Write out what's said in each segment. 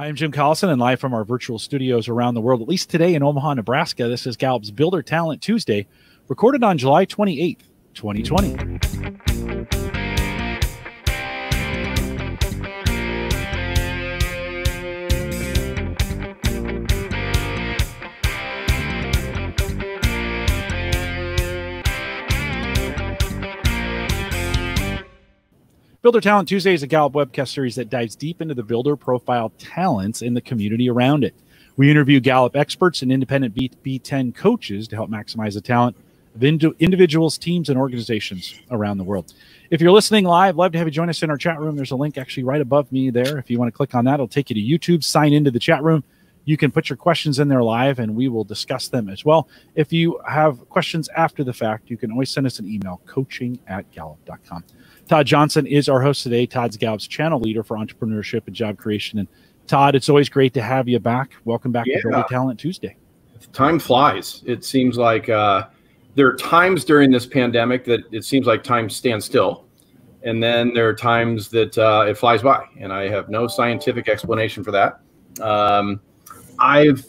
I am Jim Collison and live from our virtual studios around the world, at least today in Omaha, Nebraska. This is Gallup's Builder Talent Tuesday, recorded on July 28th, 2020. Builder Talent Tuesday is a Gallup webcast series that dives deep into the builder profile talents in the community around it. We interview Gallup experts and independent BP10 coaches to help maximize the talent of individuals, teams, and organizations around the world. If you're listening live, love to have you join us in our chat room. There's a link actually right above me there. If you want to click on that, it'll take you to YouTube, sign into the chat room. You can put your questions in there live and we will discuss them as well. If you have questions after the fact, you can always send us an email, coaching at gallup.com. Todd Johnson is our host today. Todd's Gallup's channel leader for entrepreneurship and job creation. And Todd, it's always great to have you back. Welcome back yeah. to Builder Talent Tuesday. Time flies. It seems like uh, there are times during this pandemic that it seems like time stands still. And then there are times that uh, it flies by. And I have no scientific explanation for that. Um, I've,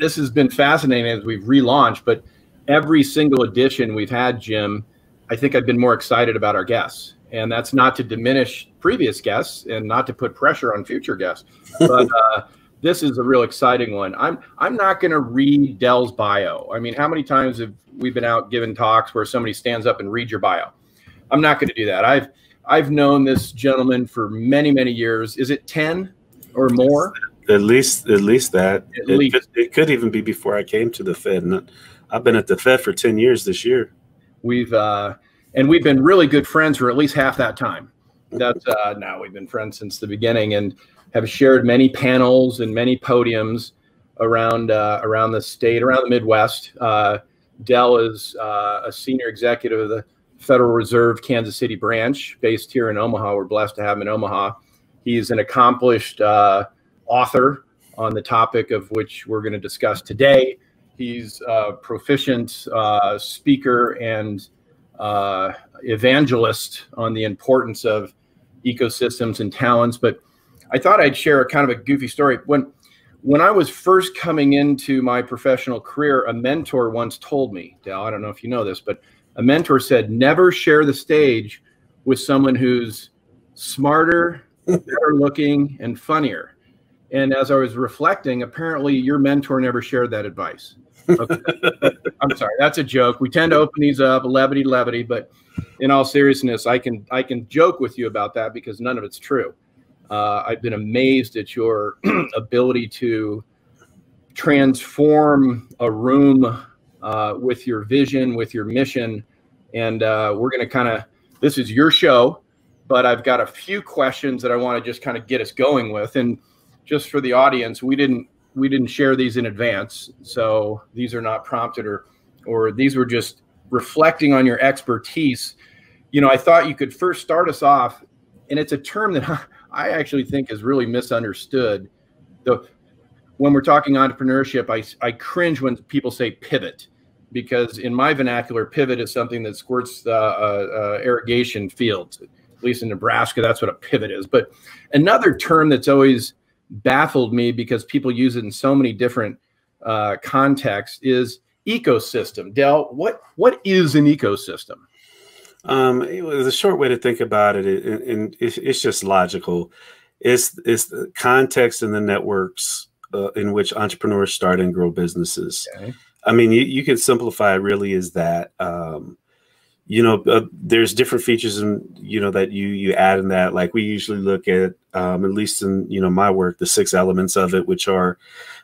this has been fascinating as we've relaunched, but every single edition we've had, Jim, I think I've been more excited about our guests and that's not to diminish previous guests and not to put pressure on future guests. But uh, this is a real exciting one. I'm I'm not going to read Dell's bio. I mean, how many times have we been out giving talks where somebody stands up and reads your bio? I'm not going to do that. I've I've known this gentleman for many many years. Is it ten or more? At least at least that. At it, least. Could, it could even be before I came to the Fed. And I've been at the Fed for ten years this year. We've uh, and we've been really good friends for at least half that time. That's uh, now we've been friends since the beginning and have shared many panels and many podiums around uh, around the state, around the Midwest. Uh, Dell is uh, a senior executive of the Federal Reserve Kansas City branch, based here in Omaha. We're blessed to have him in Omaha. He's an accomplished uh, author on the topic of which we're going to discuss today. He's a proficient uh, speaker and uh, evangelist on the importance of ecosystems and talents. But I thought I'd share a kind of a goofy story. When when I was first coming into my professional career, a mentor once told me, Dell, I don't know if you know this, but a mentor said, never share the stage with someone who's smarter, better looking, and funnier. And as I was reflecting, apparently your mentor never shared that advice. Okay. I'm sorry, that's a joke. We tend to open these up levity, levity, but in all seriousness, I can I can joke with you about that because none of it's true. Uh, I've been amazed at your ability to transform a room uh, with your vision, with your mission, and uh, we're going to kind of. This is your show, but I've got a few questions that I want to just kind of get us going with, and just for the audience, we didn't we didn't share these in advance, so these are not prompted or or these were just reflecting on your expertise. You know, I thought you could first start us off, and it's a term that I actually think is really misunderstood. The when we're talking entrepreneurship, I, I cringe when people say pivot because in my vernacular, pivot is something that squirts the uh, uh, irrigation fields. At least in Nebraska, that's what a pivot is. But another term that's always baffled me because people use it in so many different uh, contexts is ecosystem. Dell, what what is an ecosystem? Um, a short way to think about it, and it, it's just logical. It's it's the context and the networks uh, in which entrepreneurs start and grow businesses. Okay. I mean, you, you can simplify it really is that. Um, you know uh, there's different features and you know that you you add in that. Like we usually look at um, at least in you know my work the six elements of it which are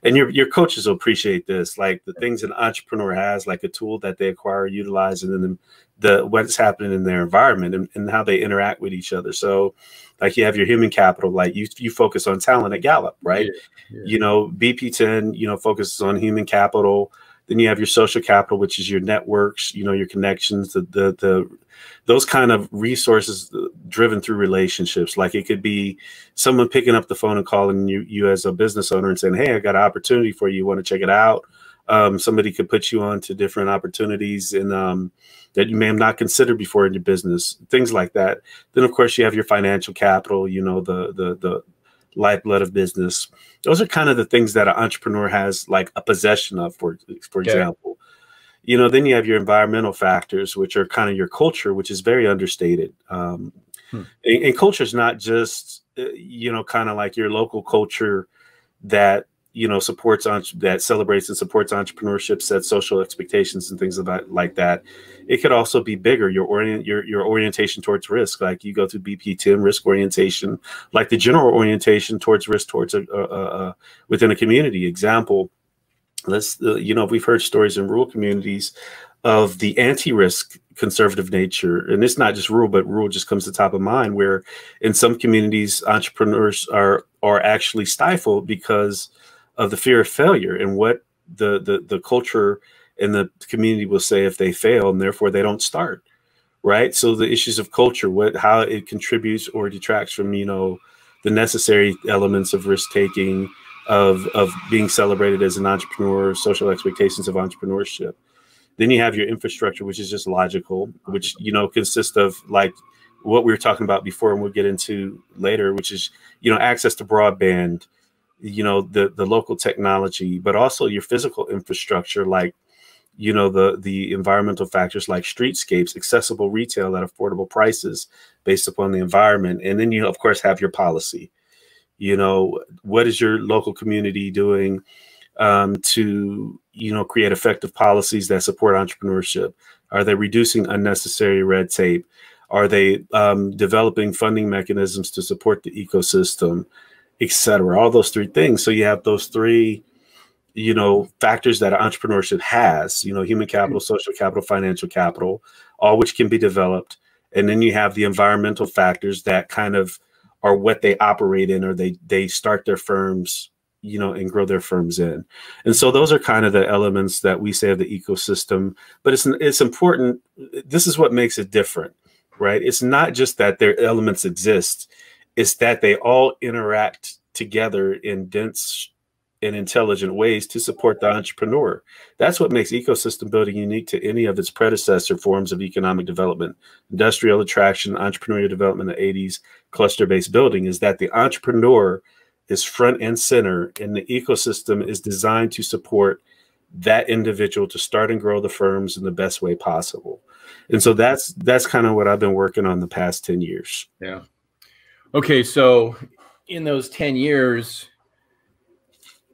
and your your coaches will appreciate this like the things an entrepreneur has like a tool that they acquire utilize and then the, the what's happening in their environment and, and how they interact with each other. So like you have your human capital like you you focus on talent at gallup right? Yeah, yeah. you know bp10 you know focuses on human capital then you have your social capital, which is your networks, you know, your connections, the the, the those kind of resources uh, driven through relationships. Like it could be someone picking up the phone and calling you you as a business owner and saying, "Hey, I got an opportunity for you. You want to check it out?" Um, somebody could put you on to different opportunities and um, that you may have not considered before in your business, things like that. Then, of course, you have your financial capital. You know, the the the lifeblood of business. Those are kind of the things that an entrepreneur has like a possession of, for for yeah. example. You know, then you have your environmental factors, which are kind of your culture, which is very understated. Um, hmm. and, and culture is not just, uh, you know, kind of like your local culture that you know supports on that celebrates and supports entrepreneurship sets social expectations and things about like that. It could also be bigger your orient your, your orientation towards risk like you go to bp10 risk orientation like the general orientation towards risk towards a, a, a within a community. Example let's uh, you know we've heard stories in rural communities of the anti-risk conservative nature and it's not just rural but rural just comes to top of mind where in some communities entrepreneurs are are actually stifled because of the fear of failure and what the the the culture and the community will say if they fail and therefore they don't start right? So the issues of culture what how it contributes or detracts from you know the necessary elements of risk taking of of being celebrated as an entrepreneur social expectations of entrepreneurship. Then you have your infrastructure which is just logical which you know consists of like what we were talking about before and we'll get into later which is you know access to broadband you know the the local technology but also your physical infrastructure like you know the the environmental factors like streetscapes accessible retail at affordable prices based upon the environment. And then you of course have your policy. You know what is your local community doing um, to you know create effective policies that support entrepreneurship? Are they reducing unnecessary red tape? Are they um, developing funding mechanisms to support the ecosystem etc. All those three things. So you have those three, you know, factors that entrepreneurship has. You know, human capital, mm-hmm. social capital, financial capital, all which can be developed. And then you have the environmental factors that kind of are what they operate in, or they they start their firms, you know, and grow their firms in. And so those are kind of the elements that we say of the ecosystem. But it's it's important. This is what makes it different, right? It's not just that their elements exist it's that they all interact together in dense and intelligent ways to support the entrepreneur. That's what makes ecosystem building unique to any of its predecessor forms of economic development. Industrial attraction, entrepreneurial development in the 80s, cluster-based building is that the entrepreneur is front and center and the ecosystem is designed to support that individual to start and grow the firms in the best way possible. And so that's that's kind of what I've been working on the past 10 years. Yeah. Okay, so in those 10 years,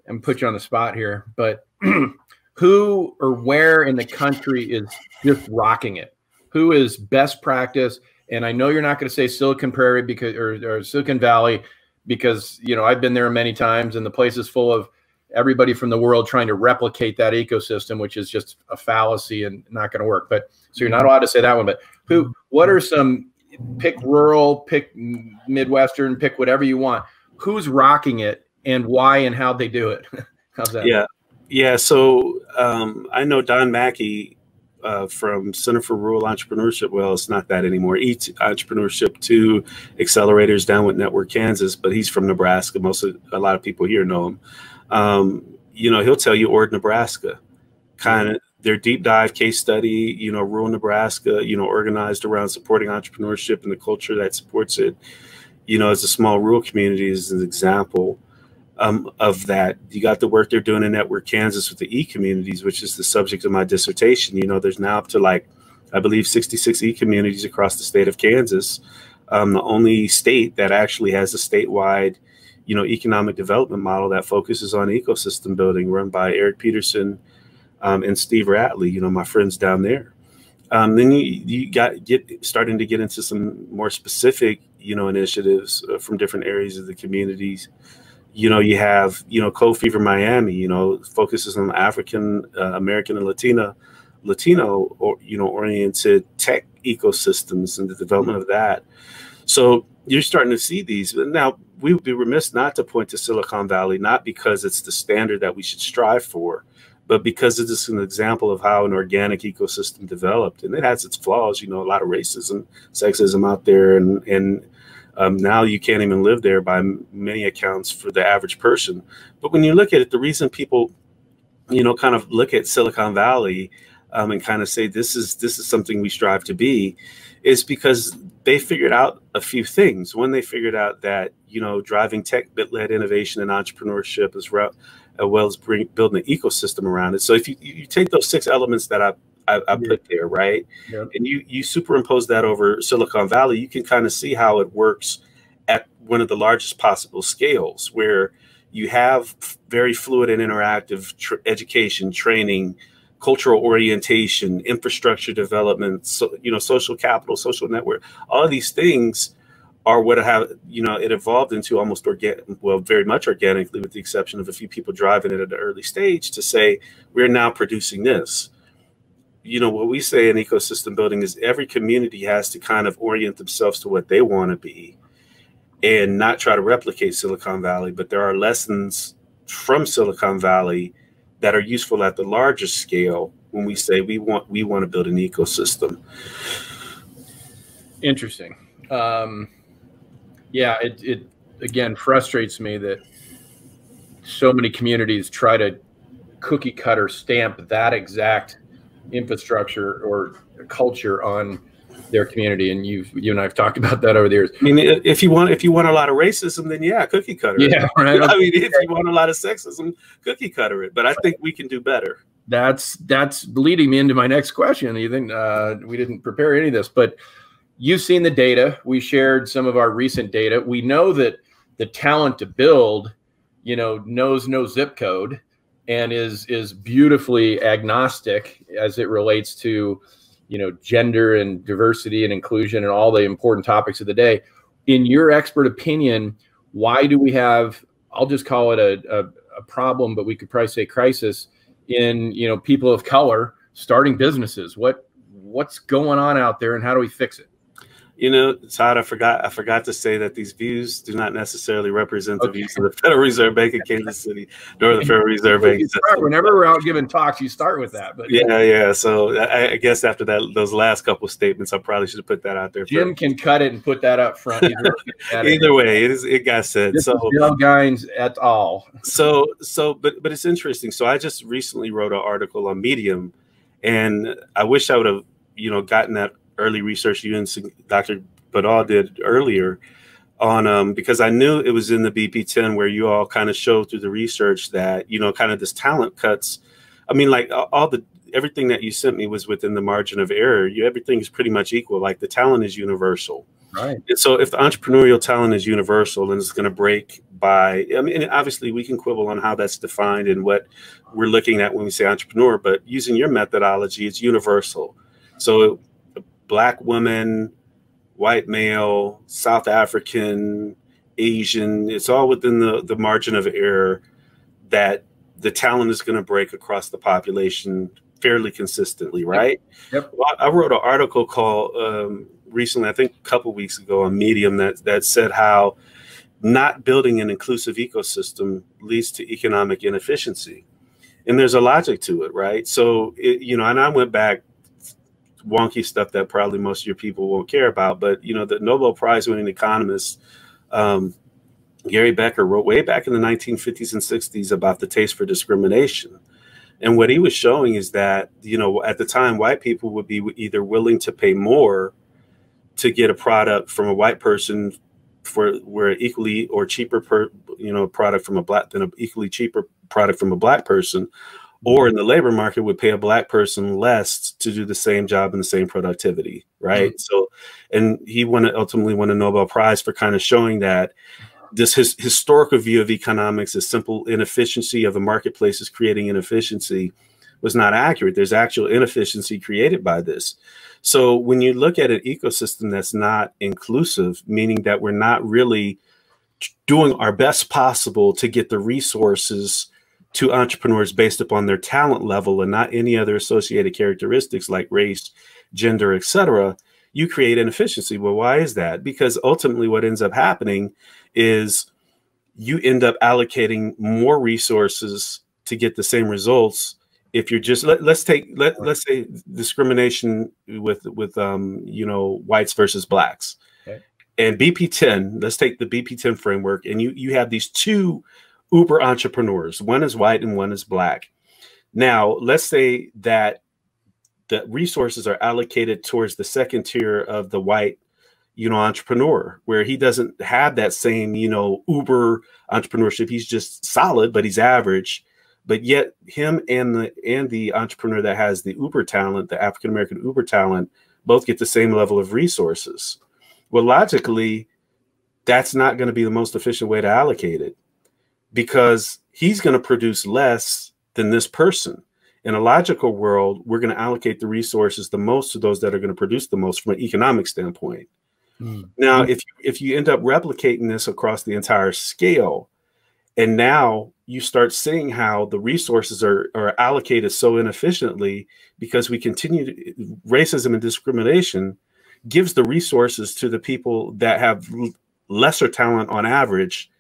I'm put you on the spot here, but who or where in the country is just rocking it? Who is best practice? And I know you're not going to say Silicon Prairie because or, or Silicon Valley because you know I've been there many times and the place is full of everybody from the world trying to replicate that ecosystem, which is just a fallacy and not going to work. But so you're not allowed to say that one. But who? What are some pick rural, pick Midwestern, pick whatever you want. Who's rocking it and why and how they do it? How's that? Yeah. Yeah. So um, I know Don Macke uh, from Center for Rural Entrepreneurship. Well, it's not that anymore. Entrepreneurship Two Accelerators down with Network Kansas, but he's from Nebraska. Most of a lot of people here know him. Um, you know, he'll tell you Ord, Nebraska, kind of their deep dive case study, you know, rural Nebraska, you know, organized around supporting entrepreneurship and the culture that supports it, you know, as a small rural community is an example um, of that. You got the work they're doing in Network Kansas with the e communities, which is the subject of my dissertation. You know, there's now up to like, I believe, 66 e communities across the state of Kansas. Um, the only state that actually has a statewide, you know, economic development model that focuses on ecosystem building, run by Erik Pedersen um, and Steve Radley, you know, my friends down there. Um, then you, you got get starting to get into some more specific, you know, initiatives uh, from different areas of the communities. You know, you have, you know, Code Fever Miami, you know, focuses on African uh, American and Latina, Latino, or you know, oriented tech ecosystems and the development of that. So you're starting to see these now. We would be remiss not to point to Silicon Valley, not because it's the standard that we should strive for, but because it is an example of how an organic ecosystem developed and it has its flaws you know a lot of racism sexism out there and and um, now you can't even live there by many accounts for the average person but when you look at it the reason people you know kind of look at silicon valley um, and kind of say this is this is something we strive to be is because they figured out a few things. One, they figured out that you know driving tech bit led innovation and entrepreneurship is well, as well as bring, building an ecosystem around it. So if you, you take those six elements that I I, I put there, right, yep. and you you superimpose that over Silicon Valley, you can kind of see how it works at one of the largest possible scales, where you have very fluid and interactive tr education, training, cultural orientation, infrastructure development, so, you know, social capital, social network, all of these things are what have you know it evolved into almost organic well very much organically with the exception of a few people driving it at an early stage to say we're now producing this you know what we say in ecosystem building is every community has to kind of orient themselves to what they want to be and not try to replicate silicon valley but there are lessons from silicon valley that are useful at the larger scale when we say we want we want to build an ecosystem. Interesting. Um, yeah, it, it again frustrates me that so many communities try to cookie cutter stamp that exact infrastructure or culture on their community. And you you and I have talked about that over the years. I mean, if you want if you want a lot of racism, then yeah, cookie cutter. Yeah, right. I mean, if you want a lot of sexism, cookie cutter it. But I think we can do better. That's that's leading me into my next question. You think uh, we didn't prepare any of this, but you've seen the data. We shared some of our recent data. We know that the talent to build, you know, knows no zip code and is is beautifully agnostic as it relates to you know gender and diversity and inclusion and all the important topics of the day in your expert opinion why do we have i'll just call it a, a, a problem but we could probably say crisis in you know people of color starting businesses what what's going on out there and how do we fix it you know, Todd, I forgot I forgot to say that these views do not necessarily represent the views of the Federal Reserve Bank of Kansas City nor the Federal Reserve Bank. Whenever we're out giving talks, you start with that. But yeah, yeah. So I, I guess after that, those last couple statements, I probably should have put that out there. Jim first. can cut it and put that up front. Either way, it is it got said. This so Dell Gines et al. So so, but but it's interesting. So I just recently wrote an article on Medium, and I wish I would have you know gotten that early research you and Dr. Badal did earlier on um, because I knew it was in the BP10 where you all kind of showed through the research that you know kind of this talent cuts. I mean, like all the everything that you sent me was within the margin of error. You everything is pretty much equal. Like the talent is universal. Right. And so if the entrepreneurial talent is universal and it's going to break by, I mean, obviously we can quibble on how that's defined and what we're looking at when we say entrepreneur, but using your methodology, it's universal. So black woman, white male, South African, Asian, it's all within the, the margin of error that the talent is going to break across the population fairly consistently, right? Yep. Well, I wrote an article called um, recently, I think a couple weeks ago on Medium that that said how not building an inclusive ecosystem leads to economic inefficiency, and there's a logic to it, right? So, it, you know, and I went back wonky stuff that probably most of your people won't care about. But you know, the Nobel Prize winning economist um, Gary Becker wrote way back in the 1950s and 60s about the taste for discrimination. And what he was showing is that, you know, at the time, white people would be either willing to pay more to get a product from a white person for where equally or cheaper per, you know, a product from a black than an equally cheaper product from a black person, or in the labor market would pay a black person less to do the same job and the same productivity right? Mm-hmm. so and he won ultimately won a nobel prize for kind of showing that this his historical view of economics is simple inefficiency of the marketplace is creating inefficiency was not accurate. There's actual inefficiency created by this. So when you look at an ecosystem that's not inclusive meaning that we're not really doing our best possible to get the resources to entrepreneurs based upon their talent level and not any other associated characteristics like race, gender, etc., you create inefficiency. Well, why is that? Because ultimately, what ends up happening is you end up allocating more resources to get the same results if you're just let, us take let, let's say discrimination with with um you know whites versus blacks okay. and bp10 let's take the bp10 framework and you you have these two uber entrepreneurs. One is white and one is black. Now, let's say that the resources are allocated towards the second tier of the white, you know, entrepreneur where he doesn't have that same, you know, uber entrepreneurship. He's just solid, but he's average. But yet him and the and the entrepreneur that has the uber talent, the African American uber talent, both get the same level of resources. Well, logically, that's not going to be the most efficient way to allocate it because he's going to produce less than this person. In a logical world, we're going to allocate the resources the most to those that are going to produce the most from an economic standpoint. Mm. Now, if if you end up replicating this across the entire scale, and now you start seeing how the resources are, are allocated so inefficiently because we continue to, racism and discrimination gives the resources to the people that have lesser talent on average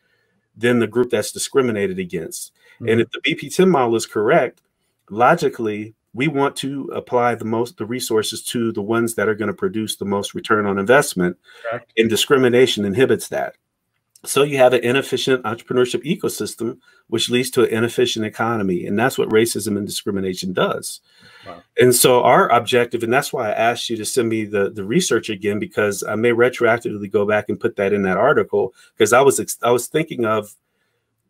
than the group that's discriminated against. Mm-hmm. And if the BP10 model is correct, logically, we want to apply the most the resources to the ones that are going to produce the most return on investment. Correct. And discrimination inhibits that. So you have an inefficient entrepreneurship ecosystem, which leads to an inefficient economy. And that's what racism and discrimination does. Wow. And so our objective, and that's why I asked you to send me the, the research again, because I may retroactively go back and put that in that article, because I was I was thinking of,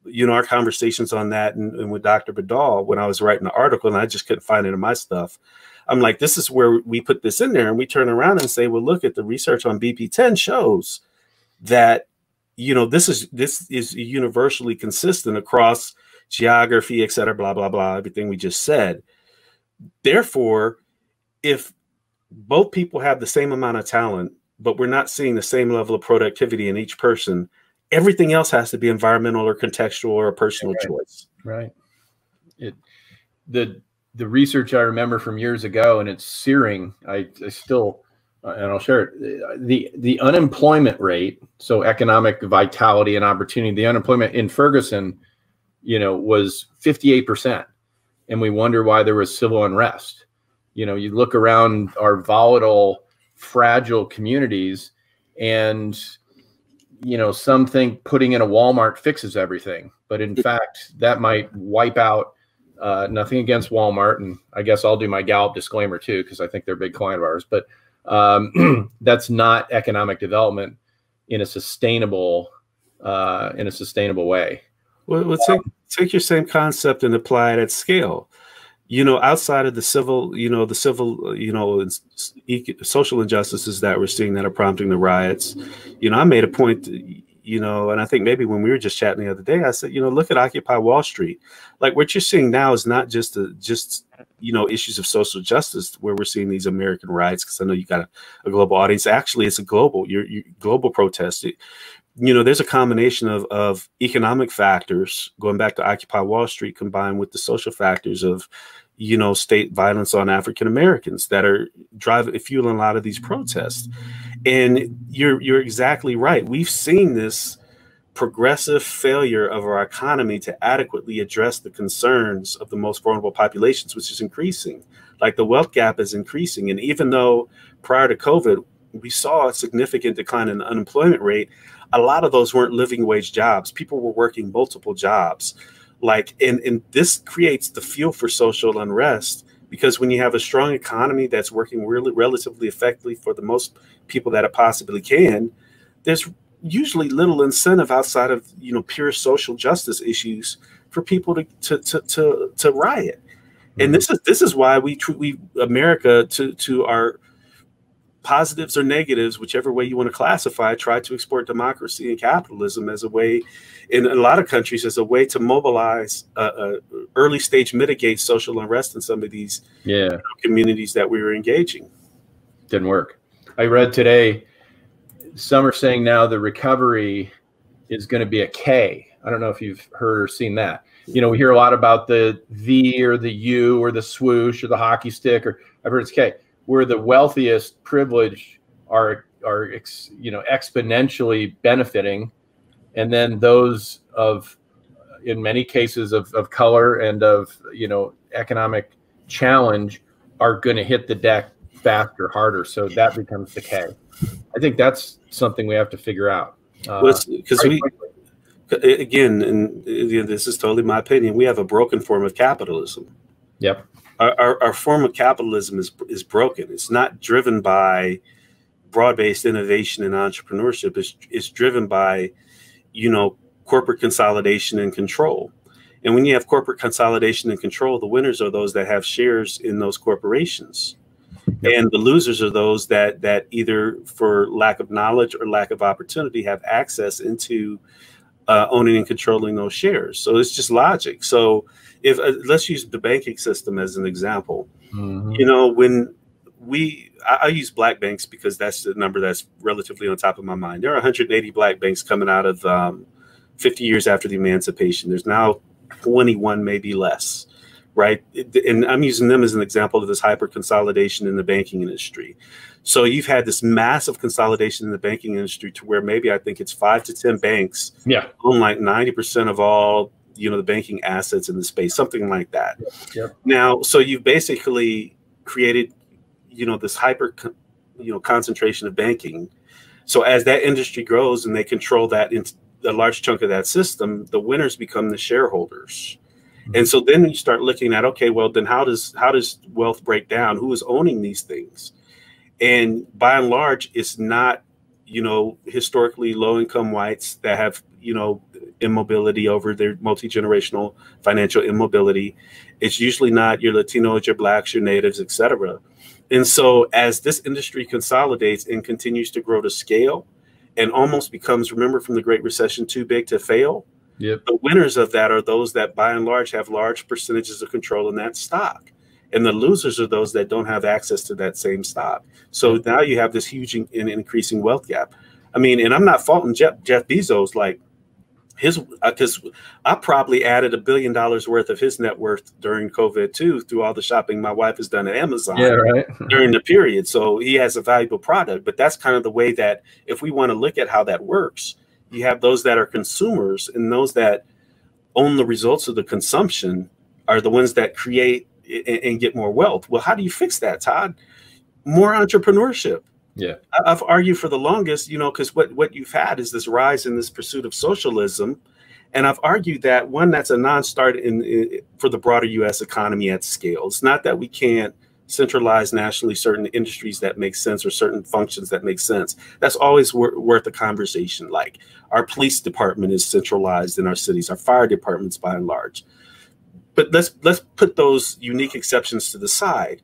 you know, our conversations on that and, and with Dr. Badal when I was writing the article, and I just couldn't find it in my stuff. I'm like, this is where we put this in there, and we turn around and say, well, look at the research on BP10 shows that you know this is this is universally consistent across geography, et cetera, blah blah blah, everything we just said. Therefore, if both people have the same amount of talent, but we're not seeing the same level of productivity in each person, everything else has to be environmental or contextual or a personal right. choice. Right. It the the research I remember from years ago, and it's searing. I, I still and I'll share it. The the unemployment rate, so economic vitality and opportunity, the unemployment in Ferguson, you know, was 58%. And we wonder why there was civil unrest. You know, you look around our volatile, fragile communities, and you know, some think putting in a Walmart fixes everything. But in fact, that might wipe out uh, nothing against Walmart. And I guess I'll do my Gallup disclaimer too, because I think they're a big client of ours. But um, that's not economic development in a sustainable uh, in a sustainable way. Well, let's take take your same concept and apply it at scale. You know, outside of the civil, you know, the civil, you know, social injustices that we're seeing that are prompting the riots. You know, I made a point you know, and I think maybe when we were just chatting the other day, I said, you know, look at Occupy Wall Street. Like what you're seeing now is not just a, just you know issues of social justice where we're seeing these American riots. Because I know you got a, a, global audience. Actually, it's a global, you're global protest. It, you know, there's a combination of of economic factors going back to Occupy Wall Street, combined with the social factors of you know state violence on African Americans that are driving fueling a lot of these protests. And you're you're exactly right. We've seen this progressive failure of our economy to adequately address the concerns of the most vulnerable populations, which is increasing. Like the wealth gap is increasing. And even though prior to COVID, we saw a significant decline in the unemployment rate, a lot of those weren't living wage jobs. People were working multiple jobs. Like, and, and this creates the fuel for social unrest because when you have a strong economy that's working really relatively effectively for the most people that it possibly can, there's usually little incentive outside of you know pure social justice issues for people to to to to, to riot. Mm-hmm. And this is this is why we treat we America to to our positives or negatives, whichever way you want to classify, try to export democracy and capitalism as a way, in a lot of countries, as a way to mobilize, uh, uh, early stage mitigate social unrest in some of these yeah. communities that we were engaging. Didn't work. I read today, some are saying now the recovery is going to be a K. I don't know if you've heard or seen that. You know, we hear a lot about the V or the U or the swoosh or the hockey stick, or I've heard it's K where the wealthiest privilege are are ex, you know exponentially benefiting and then those of in many cases of, of color and of you know economic challenge are going to hit the deck faster harder so that becomes the k i think that's something we have to figure out because uh, we again and this is totally my opinion we have a broken form of capitalism yep our, our, our, form of capitalism is is broken. It's not driven by broad-based innovation and entrepreneurship it's, is driven by, you know, corporate consolidation and control. And when you have corporate consolidation and control, the winners are those that have shares in those corporations. Yep. And the losers are those that that either for lack of knowledge or lack of opportunity have access into uh, owning and controlling those shares. So it's just logic. So if uh, let's use the banking system as an example. Mm-hmm. You know, when we I, I, use black banks because that's the number that's relatively on top of my mind. There are 180 black banks coming out of um, 50 years after the emancipation. There's now 21, maybe less, right? And I'm using them as an example of this hyper consolidation in the banking industry. So you've had this massive consolidation in the banking industry to where maybe I think it's five to 10 banks yeah. own like 90% of all you know the banking assets in the space something like that yep. now so you've basically created you know this hyper you know concentration of banking so as that industry grows and they control that in a large chunk of that system the winners become the shareholders. Mm-hmm. and so then you start looking at okay well then how does how does wealth break down? Who is owning these things? And by and large it's not you know historically low income whites that have you know immobility over their multi-generational financial immobility. It's usually not your latinos your blacks your natives etc and so as this industry consolidates and continues to grow to scale and almost becomes remember from the great recession too big to fail yep. the winners of that are those that by and large have large percentages of control in that stock and the losers are those that don't have access to that same stock. So now you have this huge in, increasing wealth gap. I mean, and I'm not faulting Jeff, Jeff Bezos. Like his, because uh, I probably added a billion dollars worth of his net worth during COVID too, through all the shopping my wife has done at Amazon. Yeah, right. during the period, so he has a valuable product. But that's kind of the way that, if we want to look at how that works, you have those that are consumers and those that own the results of the consumption are the ones that create and, get more wealth. Well, how do you fix that, Todd? More entrepreneurship. Yeah, I've argued for the longest, you know, because what what you've had is this rise in this pursuit of socialism, and I've argued that one that's a non-start in, in for the broader U.S. economy at scale. It's not that we can't centralize nationally certain industries that make sense or certain functions that make sense. That's always wor- worth a conversation. Like our police department is centralized in our cities, our fire departments by and large but let's let's put those unique exceptions to the side.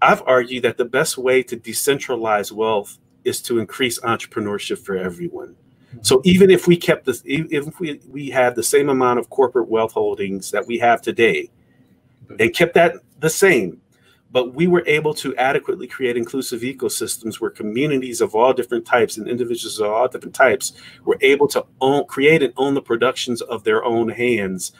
I've argued that the best way to decentralize wealth is to increase entrepreneurship for everyone. So even if we kept this, if we, we had the same amount of corporate wealth holdings that we have today, and kept that the same, but we were able to adequately create inclusive ecosystems where communities of all different types and individuals of all different types were able to own, create and own the productions of their own hands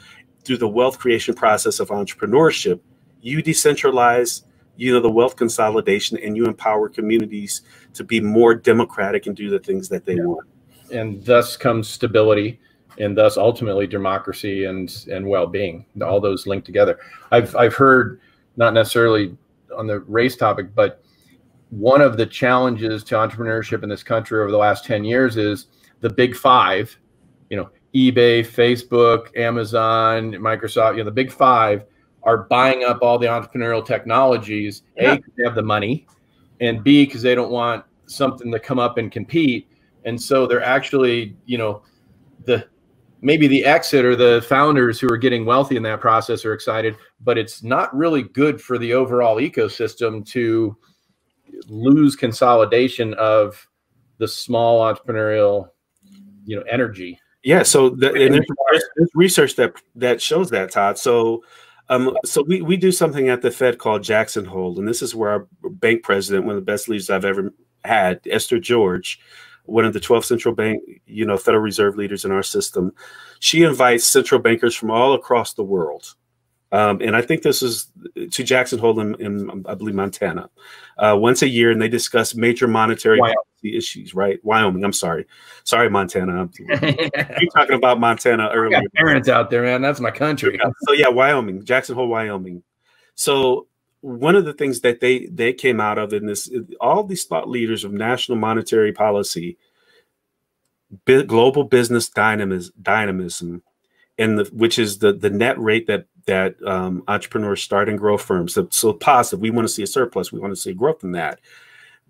through the wealth creation process of entrepreneurship, you decentralize you know the wealth consolidation and you empower communities to be more democratic and do the things that they yeah. want and thus comes stability and thus ultimately democracy and and well-being all those linked together i've i've heard not necessarily on the race topic but one of the challenges to entrepreneurship in this country over the last 10 years is the big five you know eBay, Facebook, Amazon, Microsoft, you know, the big five are buying up all the entrepreneurial technologies. Yeah. A, they have the money, and B, because they don't want something to come up and compete. And so they're actually, you know, the maybe the exit or the founders who are getting wealthy in that process are excited, but it's not really good for the overall ecosystem to lose consolidation of the small entrepreneurial, you know, energy. Yeah, so the, and there's, there's, research that that shows that Todd. So, um, so we we do something at the Fed called Jackson Hole, and this is where our bank president, one of the best leaders I've ever had, Esther George, one of the 12 central bank, you know, Federal Reserve leaders in our system, she invites central bankers from all across the world um, and I think this is to Jackson Hole in, in I believe, Montana, uh, once a year, and they discuss major monetary policy issues. Right, Wyoming. I'm sorry, sorry, Montana. You're talking about Montana earlier. parents out there, man. That's my country. So yeah, Wyoming, Jackson Hole, Wyoming. So one of the things that they they came out of in this, all these thought leaders of national monetary policy, global business dynamism, dynamism and the, which is the the net rate that that um, entrepreneurs start and grow firms. So, so positive. We want to see a surplus. We want to see growth in that.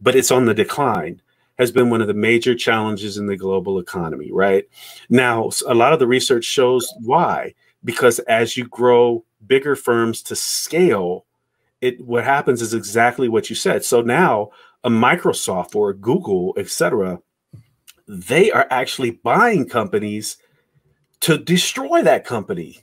but it's on the decline has been one of the major challenges in the global economy, right? Now, a lot of the research shows why. Because as you grow bigger firms to scale, it what happens is exactly what you said. So now a Microsoft or a Google, etc., they are actually buying companies to destroy that company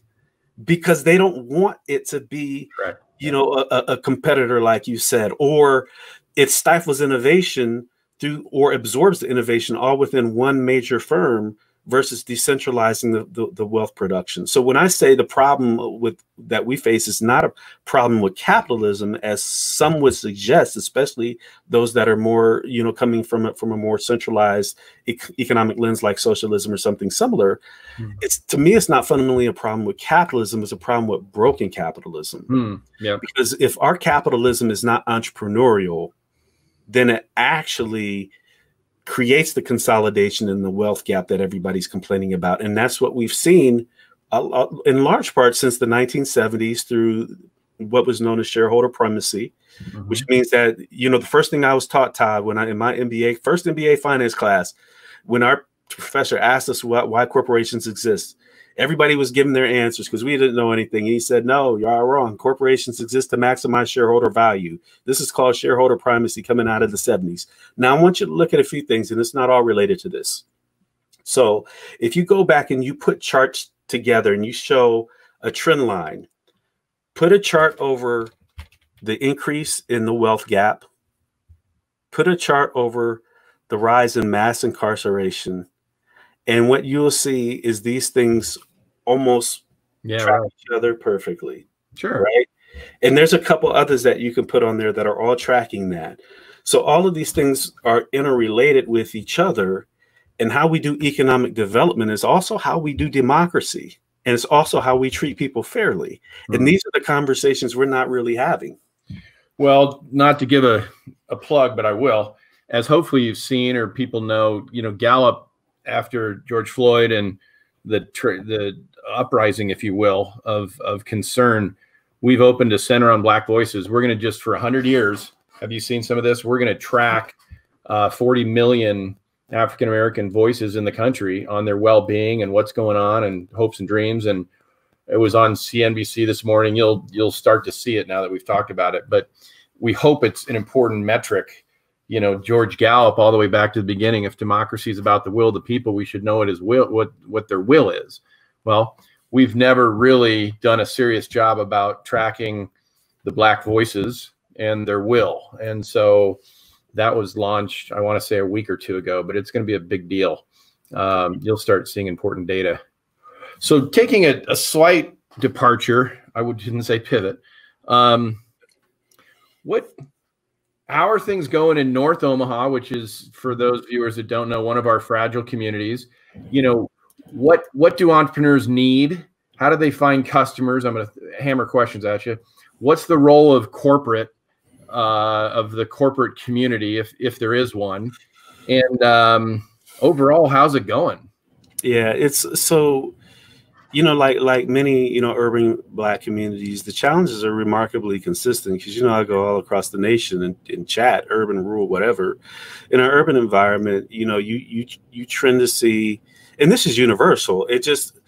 because they don't want it to be, right. you know, a, a competitor like you said, or it stifles innovation through or absorbs the innovation all within one major firm versus decentralizing the, the, the, wealth production. So when I say the problem with that we face is not a problem with capitalism, as some would suggest, especially those that are more, you know, coming from a, from a more centralized e economic lens like socialism or something similar, mm. it's to me, it's not fundamentally a problem with capitalism, it's a problem with broken capitalism. Mm. Yeah. Because if our capitalism is not entrepreneurial, then it actually creates the consolidation and the wealth gap that everybody's complaining about. And that's what we've seen uh, in large part since the 1970s through what was known as shareholder primacy, mm-hmm. which means that, you know, the first thing I was taught, Todd, when I in my MBA, first MBA finance class, when our professor asked us what, why corporations exist, everybody was giving their answers because we didn't know anything. And He said, No, you're all wrong. Corporations exist to maximize shareholder value. This is called shareholder primacy coming out of the 70s. Now, I want you to look at a few things, and it's not all related to this. So, if you go back and you put charts together and you show a trend line, put a chart over the increase in the wealth gap, put a chart over the rise in mass incarceration and what you'll see is these things almost yeah, track right. each other perfectly. Sure. Right. And there's a couple others that you can put on there that are all tracking that. So all of these things are interrelated with each other. And how we do economic development is also how we do democracy. And it's also how we treat people fairly. Mm-hmm. And these are the conversations we're not really having. Well, not to give a, a plug, but I will. As hopefully you've seen or people know, you know, Gallup after George Floyd and the the uprising, if you will, of of concern, we've opened a center on Black voices. We're going to just for hundred years. Have you seen some of this? We're going to track uh, 40 million African American voices in the country on their well being and what's going on and hopes and dreams. And it was on CNBC this morning. You'll you'll start to see it now that we've talked about it. But we hope it's an important metric you know George Gallup all the way back to the beginning. If democracy is about the will of the people, we should know what is will what what their will is. Well, we've never really done a serious job about tracking the black voices and their will, and so that was launched. I want to say a week or two ago, but it's going to be a big deal. Um, you'll start seeing important data. So taking a, a slight departure, I wouldn't say pivot. Um, what how are things going in North Omaha, which is for those viewers that don't know, one of our fragile communities? You know, what what do entrepreneurs need? How do they find customers? I'm going to hammer questions at you. What's the role of corporate uh, of the corporate community, if if there is one? And um, overall, how's it going? Yeah, it's so you know, like like many you know urban black communities, the challenges are remarkably consistent because you know I go all across the nation and, and chat, urban, rural, whatever. In an urban environment, you know, you you you trend to see, and this is universal. It just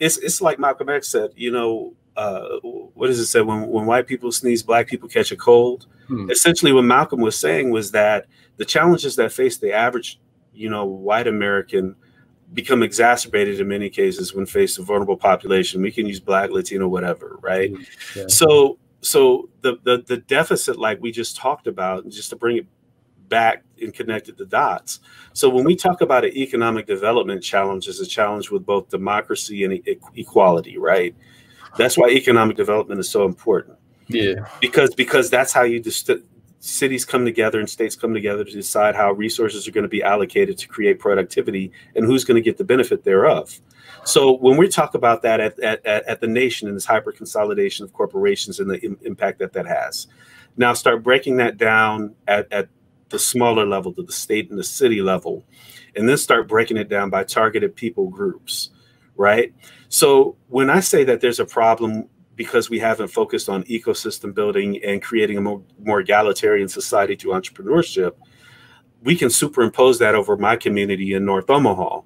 it's it's like Malcolm X said, you know, uh, what does it say when when white people sneeze, black people catch a cold. Hmm. Essentially, what Malcolm was saying was that the challenges that face the average, you know, white American become exacerbated in many cases when faced with vulnerable population. We can use black, Latino, whatever, right? Mm-hmm. Yeah. So so the, the the deficit, like we just talked about, just to bring it back and connected the dots. So when we talk about an economic development challenge as a challenge with both democracy and e- equality, right? That's why economic development is so important. Yeah. Because because that's how you dist- cities come together and states come together to decide how resources are going to be allocated to create productivity and who's going to get the benefit thereof. So when we talk about that at, at, at the nation and this hyper consolidation of corporations and the Im- impact that that has, now start breaking that down at, at the smaller level, to the state and the city level, and then start breaking it down by targeted people groups, right? So when I say that there's a problem because we haven't focused on ecosystem building and creating a more, more egalitarian society through entrepreneurship, we can superimpose that over my community in North Omaha,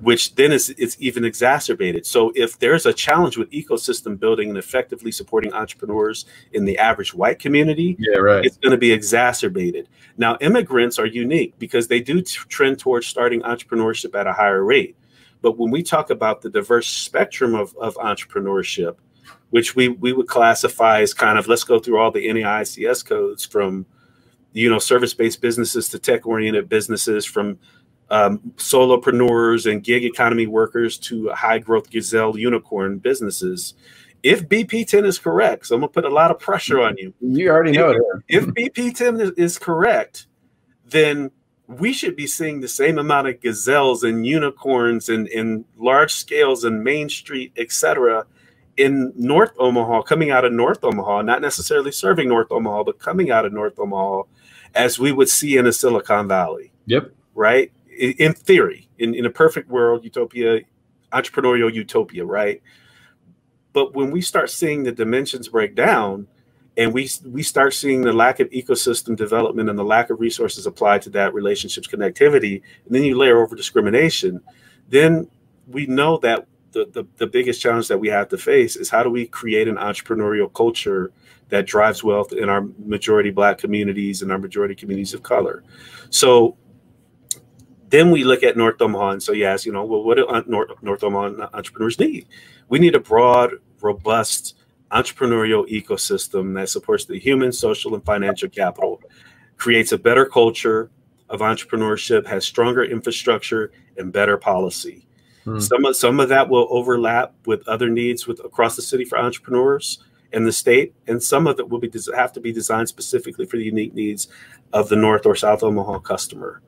which then is it's even exacerbated. So if there's a challenge with ecosystem building and effectively supporting entrepreneurs in the average white community, yeah, right. it's going to be exacerbated. Now, immigrants are unique because they do trend towards starting entrepreneurship at a higher rate. But when we talk about the diverse spectrum of, of entrepreneurship, which we, we would classify as kind of let's go through all the NAICS codes from you know service-based businesses to tech-oriented businesses from um, solopreneurs and gig economy workers to high growth gazelle unicorn businesses. If BP10 is correct, so I'm gonna put a lot of pressure on you. You already know if, it. If BP10 is, is correct, then we should be seeing the same amount of gazelles and unicorns and in large scales and Main Street, etc., in North Omaha, coming out of North Omaha, not necessarily serving North Omaha, but coming out of North Omaha, as we would see in a Silicon Valley. Yep. Right. In, in theory, in, in a perfect world, utopia, entrepreneurial utopia, right? But when we start seeing the dimensions break down, and we we start seeing the lack of ecosystem development and the lack of resources applied to that relationships connectivity and then you layer over discrimination then we know that the, the, the biggest challenge that we have to face is how do we create an entrepreneurial culture that drives wealth in our majority black communities and our majority communities of color so then we look at North Omaha and so yes, you know, well, what do uh, North, North Omaha entrepreneurs need? We need a broad, robust entrepreneurial ecosystem that supports the human, social, and financial capital, creates a better culture of entrepreneurship, has stronger infrastructure, and better policy. Hmm. Some of some of that will overlap with other needs with across the city for entrepreneurs and the state, and some of it will be have to be designed specifically for the unique needs of the North or South Omaha customer.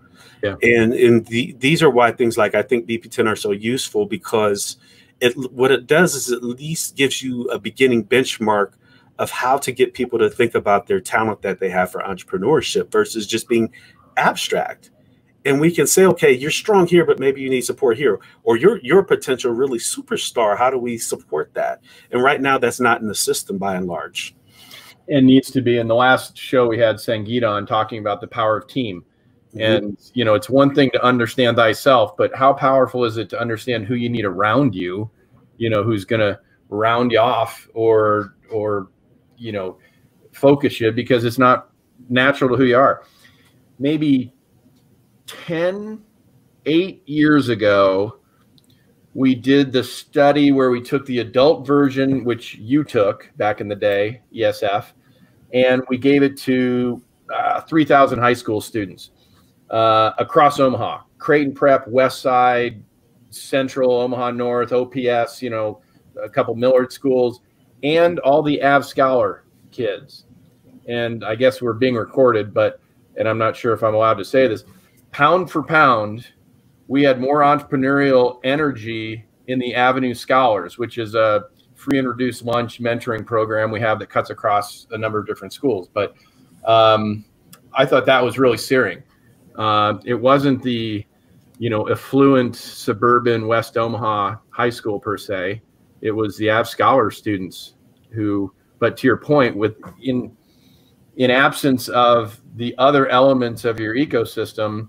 Yeah. And and the, these are why things like I think BP10 are so useful because it what it does is at least gives you a beginning benchmark of how to get people to think about their talent that they have for entrepreneurship versus just being abstract and we can say, okay, you're strong here, but maybe you need support here, or you're you're a potential really superstar. How do we support that? And right now, that's not in the system by and large. And needs to be. In the last show, we had Sangeeta on talking about the power of team. Mm-hmm. And you know, it's one thing to understand thyself, but how powerful is it to understand who you need around you? You know, who's going to round you off or or you know focus you because it's not natural to who you are. Maybe 10, eight years ago, we did the study where we took the adult version, which you took back in the day, ESF, and we gave it to uh, 3,000 high school students uh, across Omaha, Creighton Prep, West Side, Central, Omaha North, OPS, you know, a couple Millard schools, and all the Av Scholar kids. And I guess we're being recorded, but, and I'm not sure if I'm allowed to say this, pound for pound, we had more entrepreneurial energy in the Avenue Scholars, which is a free and reduced lunch mentoring program we have that cuts across a number of different schools. But um, I thought that was really searing. Uh, it wasn't the, you know, affluent suburban West Omaha high school per se. It was the Av Scholar students who, but to your point, with in in absence of the other elements of your ecosystem,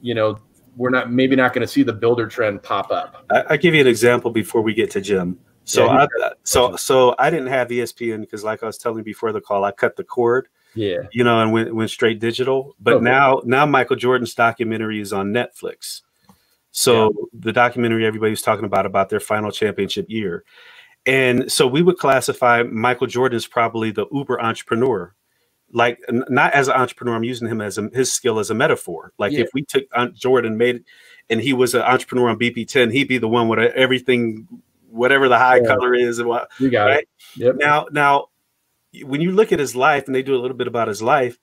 you know, we're not maybe not going to see the builder trend pop up. I, I give you an example before we get to Jim. So yeah, I, so so I didn't have ESPN because, like I was telling you before the call, I cut the cord. Yeah, you know, and went, went straight digital. But okay. now now Michael Jordan's documentary is on Netflix. So yeah. the documentary everybody was talking about about their final championship year, and so we would classify Michael Jordan as probably the uber entrepreneur like not as an entrepreneur i'm using him as a, his skill as a metaphor like yeah. if we took jordan made and he was an entrepreneur on bp10 he'd be the one with uh, everything whatever the high yeah. color is and what you got right? it yep. now now when you look at his life and they do a little bit about his life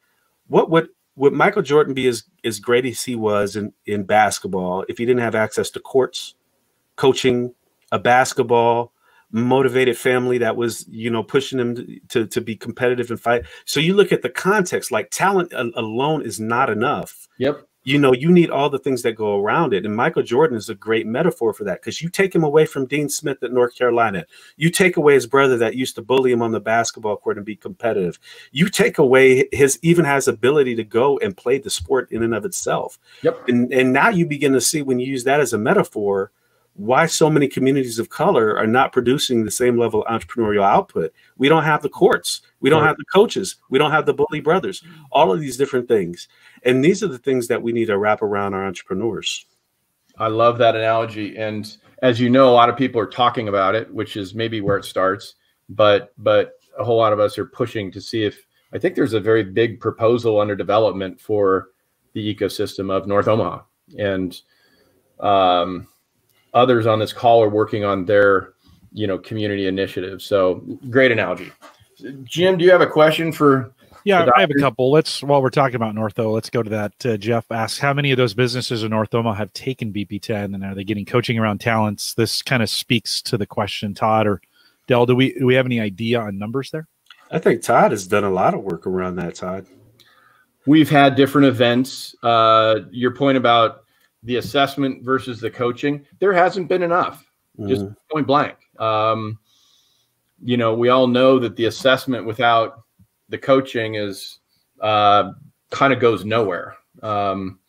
what would would michael jordan be as as great as he was in in basketball if he didn't have access to courts coaching a basketball motivated family that was you know pushing them to, to, to be competitive and fight so you look at the context like talent alone is not enough yep you know, you need all the things that go around it. And Michael Jordan is a great metaphor for that because you take him away from Dean Smith at North Carolina. You take away his brother that used to bully him on the basketball court and be competitive. You take away his even has ability to go and play the sport in and of itself. Yep. And and now you begin to see when you use that as a metaphor why so many communities of color are not producing the same level of entrepreneurial output. We don't have the courts, we don't right. have the coaches, we don't have the bully brothers, all of these different things. And these are the things that we need to wrap around our entrepreneurs. I love that analogy. And as you know, a lot of people are talking about it, which is maybe where it starts, but but a whole lot of us are pushing to see if I think there's a very big proposal under development for the ecosystem of North Omaha. And um, others on this call are working on their you know community initiatives. So great analogy. Jim do you have a question for yeah i have a couple. Let's while we're talking about northo let's go to that uh, jeff asks how many of those businesses in north omaha have taken bp10 and are they getting coaching around talents? This kind of speaks to the question todd or dell do we do we have any idea on numbers there? I think todd has done a lot of work around that todd. We've had different events. Uh, your point about the assessment versus the coaching, there hasn't been enough. Mm. Just point blank. Um, you know, we all know that the assessment without the coaching is uh, kind of goes nowhere. Um,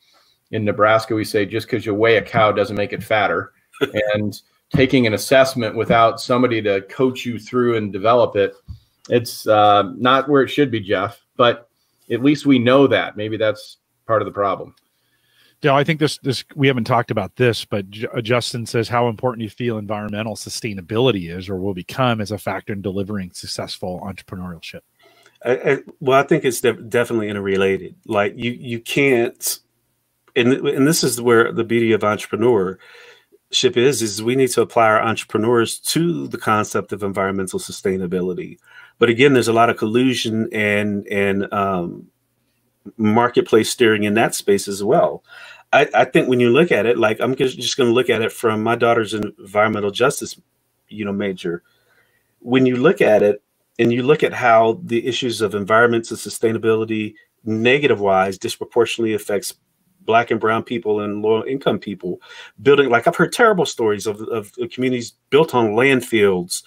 in Nebraska, we say just because you weigh a cow doesn't make it fatter. and taking an assessment without somebody to coach you through and develop it, it's uh, not where it should be, Jeff. But at least we know that. Maybe that's part of the problem. Yeah, I think this this we haven't talked about this, but J- uh, Justin says how important you feel environmental sustainability is or will become as a factor in delivering successful entrepreneurship. I, I, well, I think it's de- definitely interrelated. Like you you can't, and and this is where the beauty of entrepreneurship is is we need to apply our entrepreneurs to the concept of environmental sustainability. But again, there's a lot of collusion and and um, marketplace steering in that space as well. I, I think when you look at it, like I'm just going to look at it from my daughter's environmental justice, you know, major. When you look at it and you look at how the issues of environments and sustainability, negative wise, disproportionately affects black and brown people and low income people building like i've heard terrible stories of, of communities built on landfills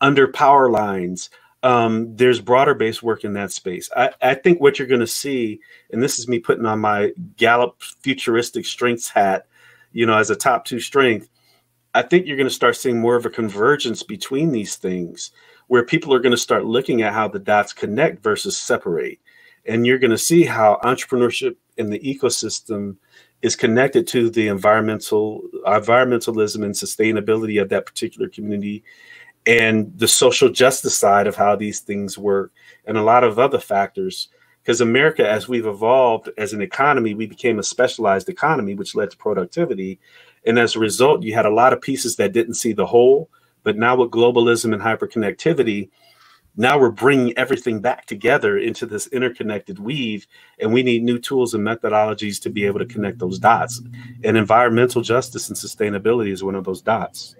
under power lines um, there's broader based work in that space. I, I think what you're going to see, and this is me putting on my Gallup futuristic strengths hat, you know, as a top two strength. I think you're going to start seeing more of a convergence between these things where people are going to start looking at how the dots connect versus separate. And you're going to see how entrepreneurship in the ecosystem is connected to the environmental environmentalism and sustainability of that particular community and the social justice side of how these things work and a lot of other factors. Because america as we've evolved as an economy we became a specialized economy which led to productivity. And as a result you had a lot of pieces that didn't see the whole. But now with globalism and hyperconnectivity now we're bringing everything back together into this interconnected weave. And we need new tools and methodologies to be able to connect those dots. And environmental justice and sustainability is one of those dots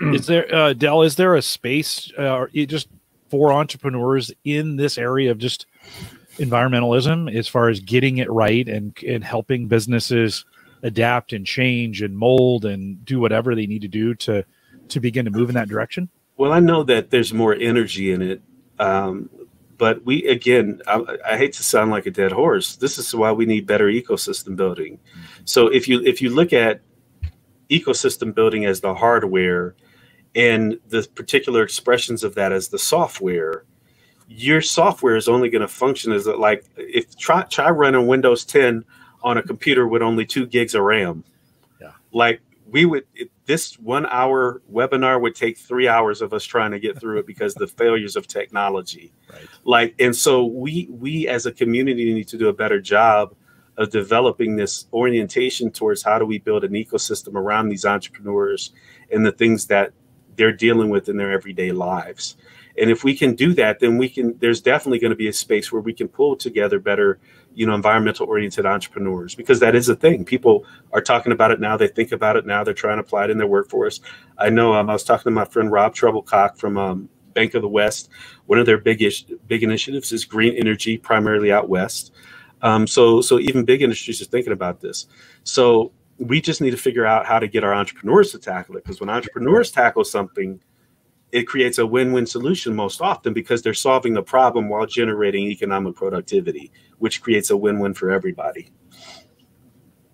is there uh, Dell? Is there a space uh, just for entrepreneurs in this area of just environmentalism, as far as getting it right and and helping businesses adapt and change and mold and do whatever they need to do to to begin to move in that direction? Well, I know that there's more energy in it, um, but we again, I, I, hate to sound like a dead horse. This is why we need better ecosystem building. So if you if you look at ecosystem building as the hardware and the particular expressions of that as the software your software is only going to function as like if try try running windows 10 on a computer with only two gigs of ram. Yeah. Like we would it, this one hour webinar would take three hours of us trying to get through it because the failures of technology. Right. like and so we we as a community need to do a better job of developing this orientation towards how do we build an ecosystem around these entrepreneurs and the things that they're dealing with in their everyday lives. And if we can do that, then we can. There's definitely going to be a space where we can pull together better, you know, environmental oriented entrepreneurs because that is a thing. People are talking about it now. They think about it now. They're trying to apply it in their workforce. I know. Um, I was talking to my friend Rob Treblecock from um, Bank of the West. One of their big big initiatives is green energy, primarily out west. Um, so so even big industries are thinking about this. So we just need to figure out how to get our entrepreneurs to tackle it because when entrepreneurs tackle something it creates a win-win solution most often because they're solving the problem while generating economic productivity which creates a win-win for everybody.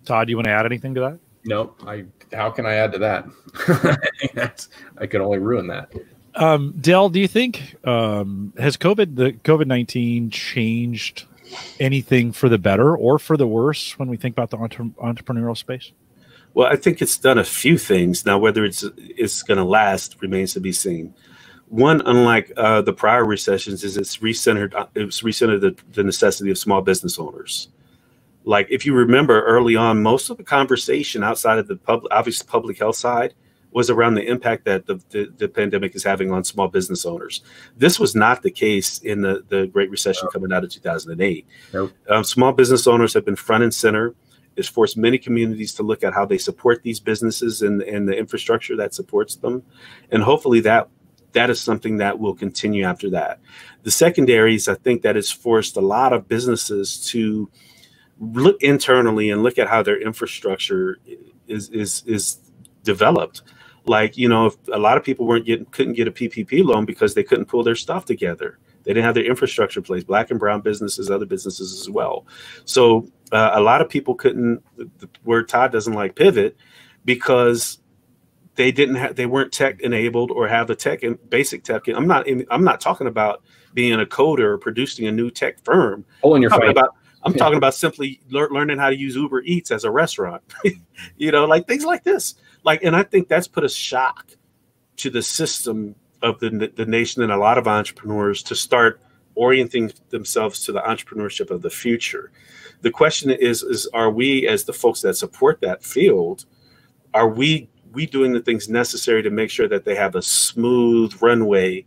Todd do you want to add anything to that? No i how can i add to that? I could only ruin that. Um, Dell, do you think um, has COVID the COVID nineteen changed anything for the better or for the worse when we think about the entre- entrepreneurial space? Well, I think it's done a few things. Now, whether it's it's going to last remains to be seen. One, unlike uh, the prior recessions, is it's recentered. Uh, it's recentered the, the necessity of small business owners. Like if you remember early on, most of the conversation outside of the public, obviously public health side, was around the impact that the, the, the, pandemic is having on small business owners. This was not the case in the, the Great Recession coming out of 2008. Nope. Um, small business owners have been front and center. It's forced many communities to look at how they support these businesses and, and the infrastructure that supports them. And hopefully that that is something that will continue after that. The secondaries, I think that has forced a lot of businesses to look internally and look at how their infrastructure is is is developed like you know a lot of people weren't getting couldn't get a ppp loan because they couldn't pull their stuff together. They didn't have their infrastructure in place. Black and brown businesses other businesses as well. So uh, a lot of people couldn't the word todd doesn't like pivot because they didn't have they weren't tech enabled or have the tech and basic tech. I'm not i'm not talking about being a coder or producing a new tech firm. Oh and you're talking about I'm yeah. talking about simply le- learning how to use Uber Eats as a restaurant, you know, like things like this like and i think that's put a shock to the system of the, the nation and a lot of entrepreneurs to start orienting themselves to the entrepreneurship of the future. The question is is are we as the folks that support that field are we we doing the things necessary to make sure that they have a smooth runway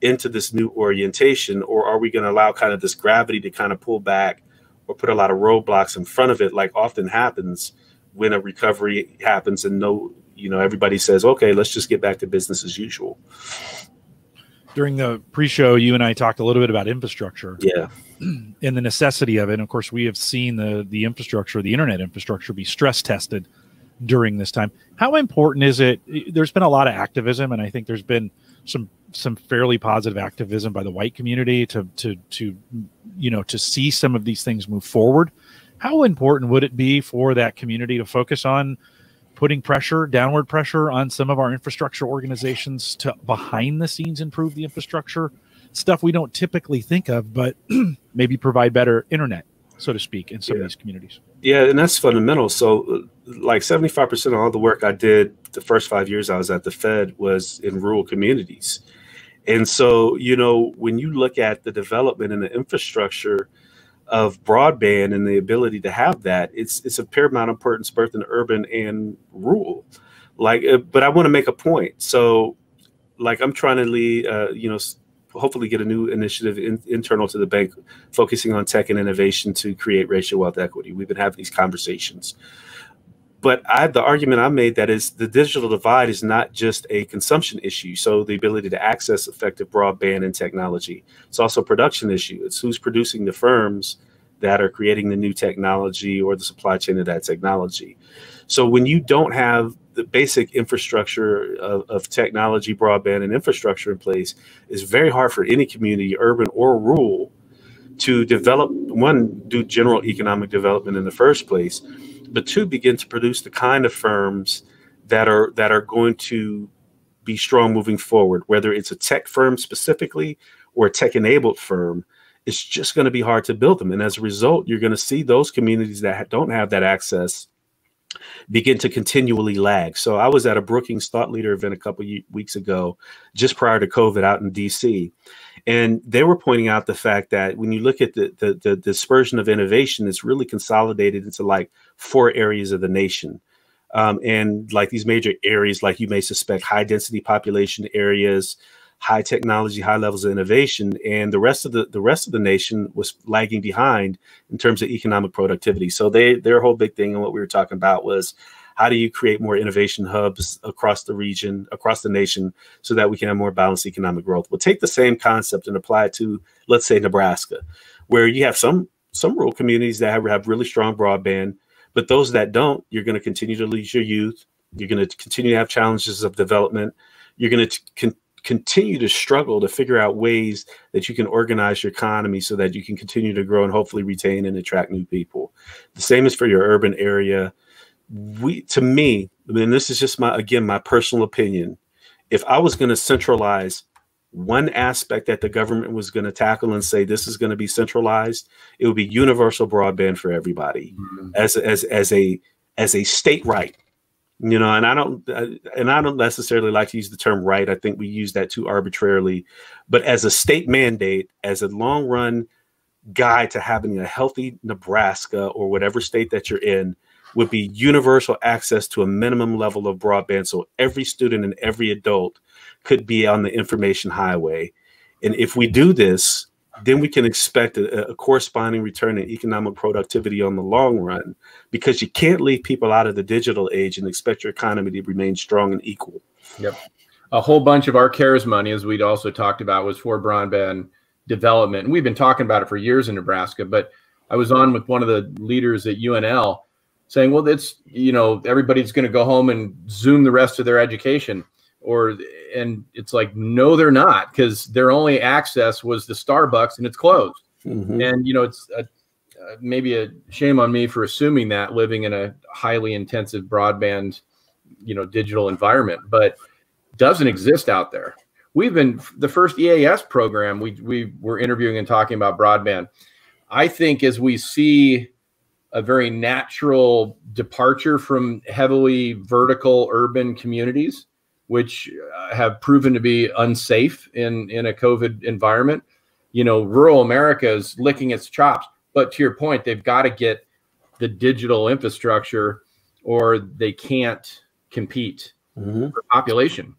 into this new orientation? Or are we going to allow kind of this gravity to kind of pull back or put a lot of roadblocks in front of it like often happens when a recovery happens and no, you know, everybody says, okay, let's just get back to business as usual. During the pre-show, you and I talked a little bit about infrastructure. Yeah. And the necessity of it. And of course, we have seen the the infrastructure, the internet infrastructure be stress tested during this time. How important is it? There's been a lot of activism, and I think there's been some some fairly positive activism by the white community to to to you know to see some of these things move forward how important would it be for that community to focus on putting pressure, downward pressure on some of our infrastructure organizations to behind the scenes improve the infrastructure? Stuff we don't typically think of, but maybe provide better internet, so to speak, in some yeah. of these communities. Yeah, and that's fundamental. So, like 75% of all the work I did the first five years I was at the Fed was in rural communities. And so, you know, when you look at the development and the infrastructure, of broadband and the ability to have that, it's it's of paramount importance both in urban and rural. Like, uh, but I want to make a point. So, like, I'm trying to lead, uh, you know, hopefully get a new initiative in, internal to the bank, focusing on tech and innovation to create racial wealth equity. We've been having these conversations but I the argument I made that is the digital divide is not just a consumption issue. So the ability to access effective broadband and technology. It's also a production issue. It's who's producing the firms that are creating the new technology or the supply chain of that technology. So when you don't have the basic infrastructure of, of technology, broadband, and infrastructure in place, it's very hard for any community, urban or rural, to develop one, do general economic development in the first place but two begin to produce the kind of firms that are that are going to be strong moving forward. Whether it's a tech firm specifically or a tech enabled firm it's just going to be hard to build them. And as a result you're going to see those communities that don't have that access begin to continually lag. So i was at a brookings thought leader event a couple weeks ago just prior to covid out in dc and they were pointing out the fact that when you look at the, the, the dispersion of innovation, it's really consolidated into like four areas of the nation. Um, and like these major areas, like you may suspect, high density population areas, high technology, high levels of innovation, and the rest of the the rest of the nation was lagging behind in terms of economic productivity. So they their whole big thing and what we were talking about was how do you create more innovation hubs across the region, across the nation, so that we can have more balanced economic growth? We'll take the same concept and apply it to, let's say, Nebraska, where you have some some rural communities that have, have really strong broadband, but those that don't, you're going to continue to lose your youth. You're going to continue to have challenges of development. You're going to con- continue to struggle to figure out ways that you can organize your economy so that you can continue to grow and hopefully retain and attract new people. The same is for your urban area. We, to me, and this is just my again my personal opinion. If I was going to centralize one aspect that the government was going to tackle and say this is going to be centralized, it would be universal broadband for everybody mm-hmm. as as as a as a state right you know and i don't and i don't necessarily like to use the term right i think we use that too arbitrarily but as a state mandate as a long run guide to having a healthy nebraska or whatever state that you're in would be universal access to a minimum level of broadband so every student and every adult could be on the information highway and if we do this then we can expect a, a, corresponding return in economic productivity on the long run because you can't leave people out of the digital age and expect your economy to remain strong and equal. Yep. A whole bunch of our CARES money, as we'd also talked about, was for broadband development. And we've been talking about it for years in Nebraska, but I was on with one of the leaders at UNL saying, well, it's, you know, everybody's going to go home and Zoom the rest of their education. Or and it's like no they're not because their only access was the starbucks and it's closed. Mm-hmm. and you know it's a, uh, maybe a shame on me for assuming that living in a highly intensive broadband you know digital environment but doesn't exist out there. We've been the first eas program we, we were interviewing and talking about broadband i think as we see a very natural departure from heavily vertical urban communities which uh, have proven to be unsafe in in a COVID environment. You know, rural America is licking its chops. But to your point, they've got to get the digital infrastructure, or they can't compete mm-hmm. for population.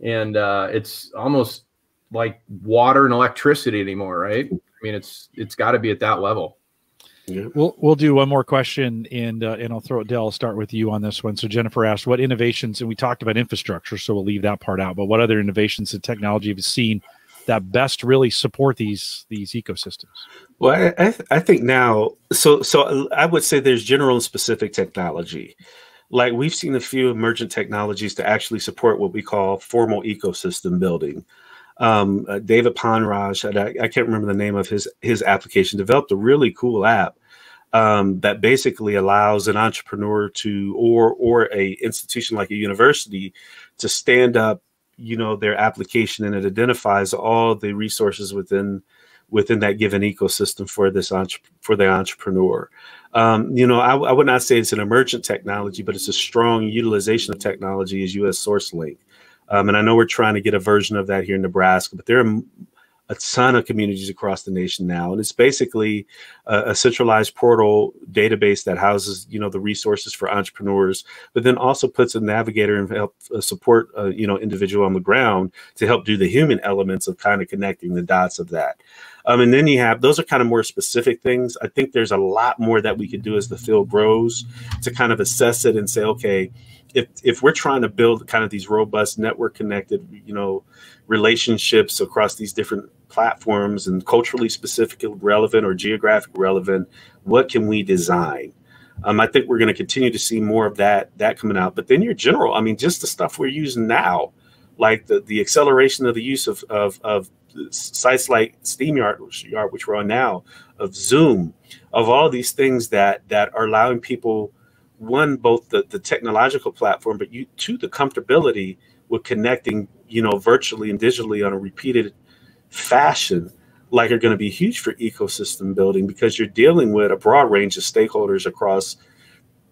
And uh, it's almost like water and electricity anymore, right? I mean, it's it's got to be at that level. Yeah. We'll we'll do one more question, and uh, and I'll throw it. Dell. I'll start with you on this one. So Jennifer asked, "What innovations?" And we talked about infrastructure, so we'll leave that part out. But what other innovations in technology have you seen that best really support these these ecosystems? Well, I I, th- I think now, so so I would say there's general and specific technology. Like we've seen a few emergent technologies to actually support what we call formal ecosystem building um, uh, David Ponraj, I, I, can't remember the name of his his application, developed a really cool app um, that basically allows an entrepreneur to or or a institution like a university to stand up, you know, their application and it identifies all the resources within within that given ecosystem for this entre- for the entrepreneur. Um, you know, I, I, would not say it's an emergent technology, but it's a strong utilization of technology as U.S. Source Link. Um, and I know we're trying to get a version of that here in Nebraska, but there are a ton of communities across the nation now, and it's basically a, a, centralized portal database that houses, you know, the resources for entrepreneurs, but then also puts a navigator and help uh, support, uh, you know, individual on the ground to help do the human elements of kind of connecting the dots of that. Um, and then you have those are kind of more specific things. I think there's a lot more that we could do as the field grows to kind of assess it and say, okay, if if we're trying to build kind of these robust network connected you know relationships across these different platforms and culturally specific relevant or geographic relevant what can we design? Um, i think we're going to continue to see more of that that coming out. But then your general i mean just the stuff we're using now like the the acceleration of the use of of, of sites like StreamYard, which we're on now, of Zoom, of all these things that that are allowing people one both the, the technological platform but you two the comfortability with connecting you know virtually and digitally on a repeated fashion like are going to be huge for ecosystem building because you're dealing with a broad range of stakeholders across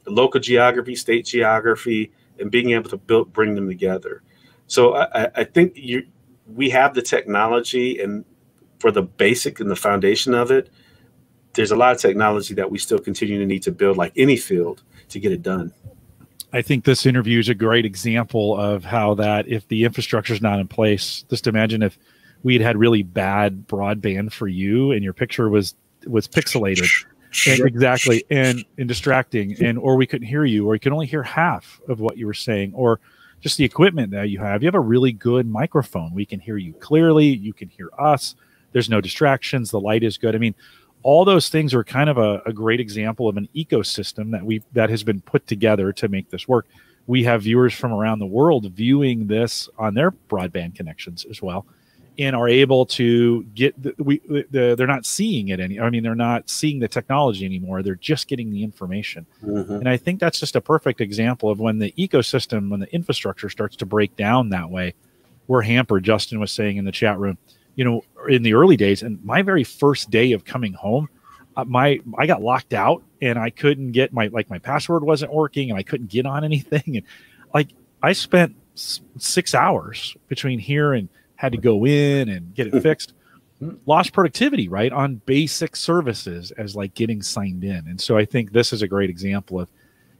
local geography state geography and being able to build bring them together. So i, I think you we have the technology and for the basic and the foundation of it there's a lot of technology that we still continue to need to build like any field to get it done. I think this interview is a great example of how that if the infrastructure is not in place, just imagine if we had had really bad broadband for you and your picture was was pixelated. and, exactly and and distracting and or we couldn't hear you or you could only hear half of what you were saying or just the equipment that you have. You have a really good microphone. We can hear you clearly. You can hear us. There's no distractions. The light is good. I mean all those things are kind of a, a great example of an ecosystem that we that has been put together to make this work. We have viewers from around the world viewing this on their broadband connections as well and are able to get the, we the, they're not seeing it any i mean they're not seeing the technology anymore they're just getting the information mm-hmm. and i think that's just a perfect example of when the ecosystem when the infrastructure starts to break down that way we're hampered justin was saying in the chat room you know in the early days and my very first day of coming home uh, my i got locked out and i couldn't get my like my password wasn't working and i couldn't get on anything and like i spent six hours between here and had to go in and get it fixed hmm. lost productivity right on basic services as like getting signed in and so i think this is a great example of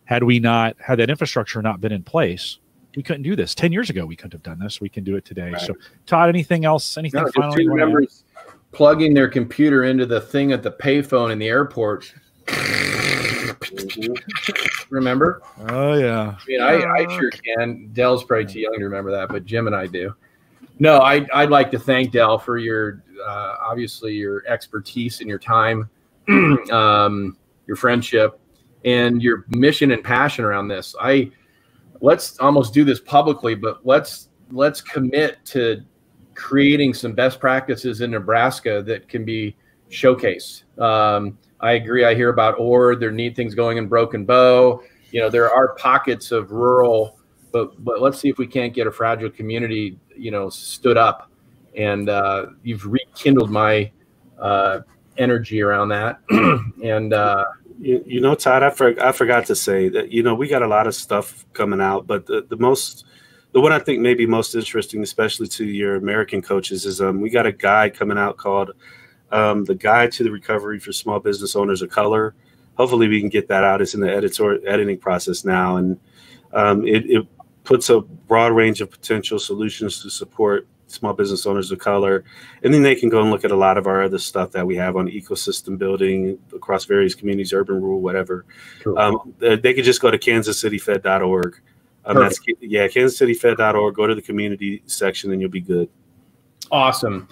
had we not had that infrastructure not been in place we couldn't do this. 10 years ago we couldn't have done this. We can do it today. Right. so todd anything else? Anything no, finally two members plugging their computer into the thing at the payphone in the airport. Remember? Oh yeah. I mean I, I sure can. Dell's probably too young to remember that but jim and i do. No, I, I'd like to thank Dell for your uh, obviously your expertise and your time, um, your friendship, and your mission and passion around this. I let's almost do this publicly, but let's let's commit to creating some best practices in Nebraska that can be showcased. Um, I agree. I hear about Ord. There neat things going in Broken Bow. You know, there are pockets of rural, but but let's see if we can't get a fragile community you know stood up, and uh, you've rekindled my uh, energy around that. and uh, you, you, know, Todd, I, for, I forgot to say that you know we got a lot of stuff coming out, but the, the most the one I think maybe most interesting, especially to your American coaches, is um, we got a guide coming out called um, "The Guide to the Recovery for Small Business Owners of Color." Hopefully, we can get that out. It's in the editor editing process now, and um, it, it, puts a broad range of potential solutions to support small business owners of color. And then they can go and look at a lot of our other stuff that we have on ecosystem building across various communities, urban, rural, whatever. Cool. Um, they could just go to kansascityfed.org. Um, that's, yeah, kansascityfed.org. Go to the community section and you'll be good. Awesome.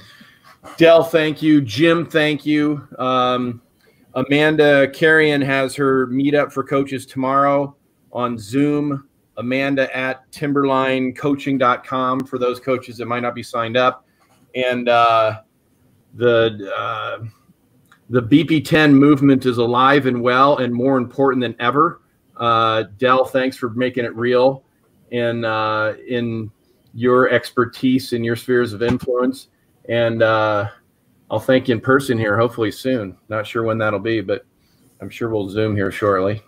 Dell, thank you. Jim, thank you. Um, Amanda Carrion has her meetup for coaches tomorrow on Zoom. Amanda at timberlinecoaching.com for those coaches that might not be signed up. And uh, the uh, the BP10 movement is alive and well and more important than ever. Uh, Dell, thanks for making it real and uh, in your expertise in your spheres of influence. And uh, I'll thank you in person here, hopefully soon. Not sure when that'll be, but I'm sure we'll Zoom here shortly.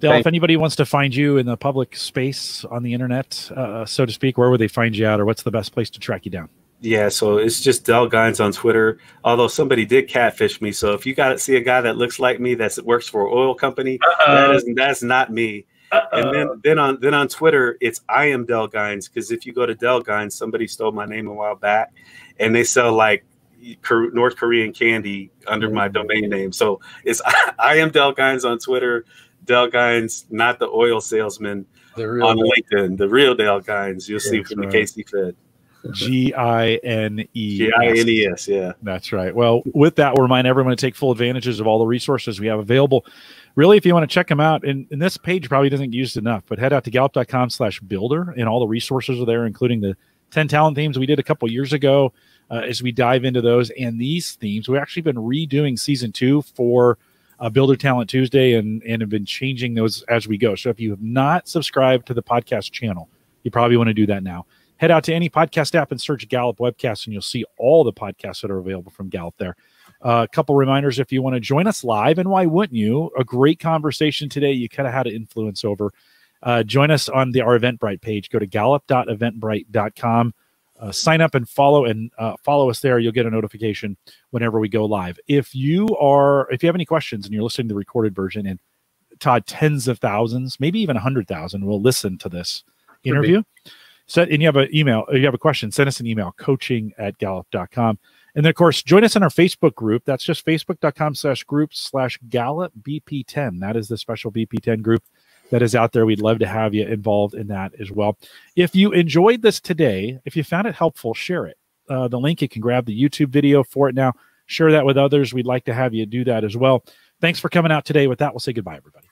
Dell, if anybody wants to find you in the public space on the internet, uh, so to speak, where would they find you at, or what's the best place to track you down? Yeah, so it's just Dell Gines on Twitter. Although somebody did catfish me, so if you got to see a guy that looks like me that works for an oil company, Uh-oh. that is that's not me. Uh-oh. And then then on then on Twitter, it's I am Dell Gines because if you go to Dell Gines, somebody stole my name a while back, and they sell like North Korean candy under my domain name. So it's I am Dell Gines on Twitter. Dell Gines, not the oil salesman on LinkedIn, the real Dell Gines. You'll see from right. the KC Fed. G I N E. G I N E S. Yeah. That's right. Well, with that, we'll remind everyone to take full advantages of all the resources we have available. Really, if you want to check them out, and, and this page probably doesn't get used enough, but head out to gallup.com slash builder, and all the resources are there, including the 10 talent themes we did a couple years ago uh, as we dive into those. And these themes, we've actually been redoing season two for – uh, Builder Talent Tuesday and, and have been changing those as we go. So if you have not subscribed to the podcast channel, you probably want to do that now. Head out to any podcast app and search Gallup Webcast, and you'll see all the podcasts that are available from Gallup there. Uh, a couple reminders if you want to join us live, and why wouldn't you? A great conversation today. You kind of had an influence over. Uh, join us on the our Eventbrite page. Go to gallup.eventbrite.com uh, sign up and follow and uh, follow us there. You'll get a notification whenever we go live. If you are, if you have any questions and you're listening to the recorded version, and Todd, tens of thousands, maybe even a hundred thousand, will listen to this interview. So, and you have an email, you have a question, send us an email, coaching at gallup.com. And then, of course, join us in our Facebook group. That's just facebook.com slash group slash Gallup BP10. That is the special BP10 group that is out there. We'd love to have you involved in that as well. If you enjoyed this today, if you found it helpful, share it. Uh, the link, you can grab the YouTube video for it now. share that with others. We'd like to have you do that as well. Thanks for coming out today. With that, we'll say goodbye, everybody.